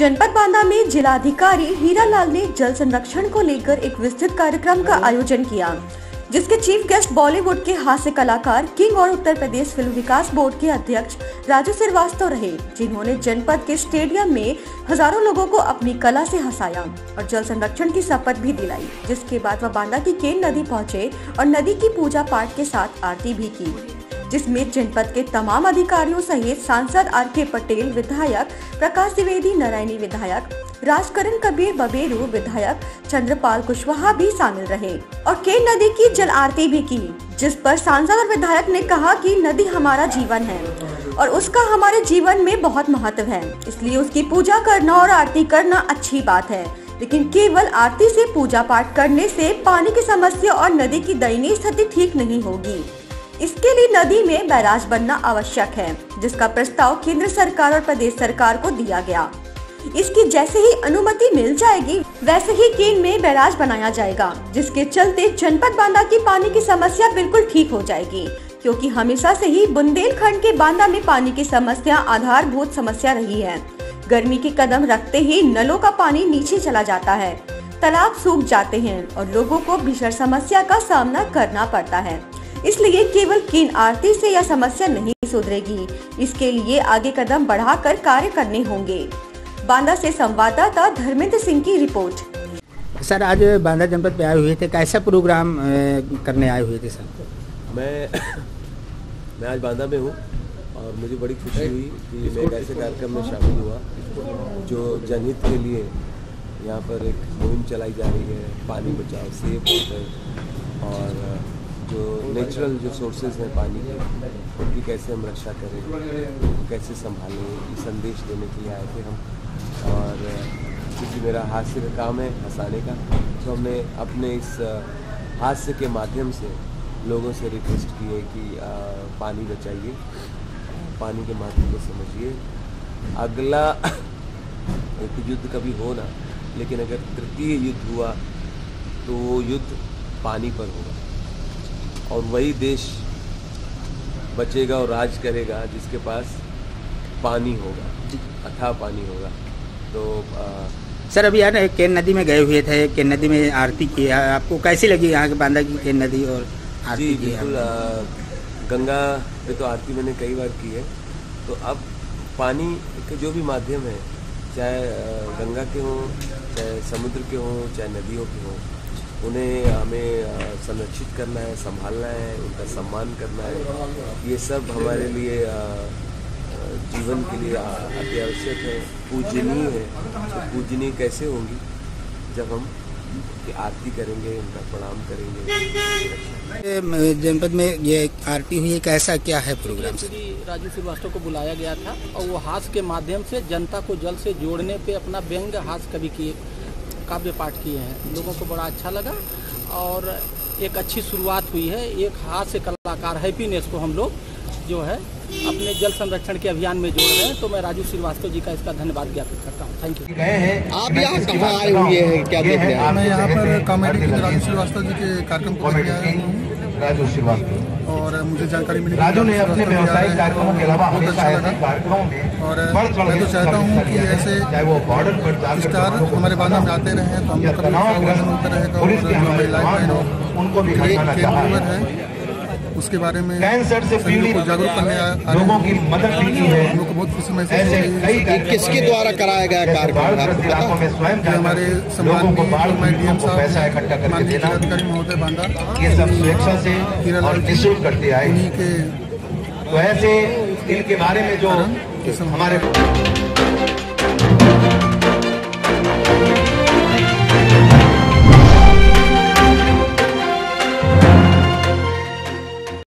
जनपद बांदा में जिलाधिकारी हीरा लाल ने जल संरक्षण को लेकर एक विस्तृत कार्यक्रम का आयोजन किया, जिसके चीफ गेस्ट बॉलीवुड के हास्य कलाकार, किंग और उत्तर प्रदेश फ़िल्म विकास बोर्ड के अध्यक्ष राजू श्रीवास्तव रहे, जिन्होंने जनपद के स्टेडियम में हज़ारों लोगों को अपनी कला से हंसाया और जल संरक्षण की शपथ भी दिलाई, जिसके बाद वह बांदा की केन नदी पहुँचे और नदी की पूजा पाठ के साथ आरती भी की। जिसमें जनपद के तमाम अधिकारियों सहित सांसद आर के पटेल, विधायक प्रकाश द्विवेदी, नारायणी विधायक, राजकरण कबीर बबेरू विधायक चंद्रपाल कुशवाहा भी शामिल रहे और के नदी की जल आरती भी की, जिस पर सांसद और विधायक ने कहा कि नदी हमारा जीवन है और उसका हमारे जीवन में बहुत महत्व है। इसलिए उसकी पूजा करना और आरती करना अच्छी बात है, लेकिन केवल आरती से पूजा पाठ करने से पानी की समस्या और नदी की दयनीय स्थिति ठीक नहीं होगी। इसके लिए नदी में बैराज बनना आवश्यक है, जिसका प्रस्ताव केंद्र सरकार और प्रदेश सरकार को दिया गया। इसकी जैसे ही अनुमति मिल जाएगी, वैसे ही केन में बैराज बनाया जाएगा, जिसके चलते जनपद बांदा की पानी की समस्या बिल्कुल ठीक हो जाएगी, क्योंकि हमेशा से ही बुंदेलखंड के बांदा में पानी की समस्या आधारभूत समस्या रही है। गर्मी के कदम रखते ही नलों का पानी नीचे चला जाता है। तालाब सूख जाते हैं और लोगों को भीषण समस्या का सामना करना पड़ता है। इसलिए केवल किन आरती से यह समस्या नहीं सुधरेगी। इसके लिए आगे कदम बढ़ाकर कार्य करने होंगे। बांदा से संवाददाता धर्मेंद्र सिंह की रिपोर्ट। सर आज बांदा जनपद पे आए हुए थे। कैसा प्रोग्राम करने आए हुए थे सर? मैं मैं आज बांदा में हूँ और मुझे बड़ी खुशी हुई कि मैं एक ऐसे कार्यक्रम में शामिल हुआ जो जनहित के लिए यहाँ पर एक मुहिम चलाई जा रही है पानी बचाओ सेफ़ वाटर जो नेचुरल जो सोर्सेज हैं पानी के उनकी कैसे हम रक्षा करें उनको कैसे संभालें ये संदेश देने के लिए आए थे हम। और क्योंकि मेरा हास्य का काम है हंसाने का तो हमने अपने इस हास्य के माध्यम से लोगों से रिक्वेस्ट की है कि आ, पानी बचाइए पानी के महत्व को समझिए। अगला एक युद्ध कभी हो ना लेकिन अगर तृतीय युद्ध हुआ तो वो युद्ध पानी पर होगा। और वही देश बचेगा और राज करेगा जिसके पास पानी होगा अथा पानी होगा। तो आ, सर अभी यार केन नदी में गए हुए थे केन नदी में आरती की आपको कैसी लगी यहाँ के बांदा की केन नदी और आरती जी बिल्कुल गंगा पे तो आरती मैंने कई बार की है। तो अब पानी के जो भी माध्यम है चाहे गंगा के हों चाहे समुद्र के हों चाहे नदियों के हों उन्हें हमें संरक्षित करना है संभालना है उनका सम्मान करना है। ये सब हमारे लिए जीवन के लिए अत्यावश्यक है पूजनीय है। तो पूजनीय कैसे होंगी? जब हम आरती करेंगे उनका प्रणाम करेंगे। जनपद में ये आरती हुई है कैसा क्या है प्रोग्राम? से राजू श्रीवास्तव को बुलाया गया था और वो हाथ के माध्यम से जनता को जल से जोड़ने पे अपना व्यंग हाथ कभी किए काव्य पाठ किए हैं। लोगों को बड़ा अच्छा लगा और एक अच्छी शुरुआत हुई है। एक हाथ से कलाकार हैप्पीनेस को हम लोग जो है अपने जल संरक्षण के अभियान में जोड़ रहे हैं। तो मैं राजू श्रीवास्तव जी का इसका धन्यवाद ज्ञापित करता हूँ। थैंक यू आप यहाँ कहाँ आए हुए हैं? क्या देख रहे हैं? मैं यहाँ पर कॉमेडी राजू श्रीवास्तव जी के कार्यक्रम को लेकर आया हूँ। राजू श्रीवास्तव। और मुझे जानकारी मिली राजू ने अपने व्यवसायिक कार्यक्रमों के अलावा बहुत अच्छा लगा कार्यक्रमों में और मैं तो चाहता हूँ कि ऐसे स्टार हमारे बांधा में आते रहे तो हम लोग होता रहेगा और उनको भी है। उसके बारे में कैंसर से पीड़ित जागरूक करने लोगों की मदद की है। हम लोग को बहुत खुशी महसूस किसके द्वारा कराया गया कार्यक्रम? हमारे सम्मान पैसा इकट्ठा करके देना। अधिकारी महोदय बांदा ये सब स्वेच्छा से और निःशुल्क करते आए के तो ऐसे इनके बारे में जो हमारे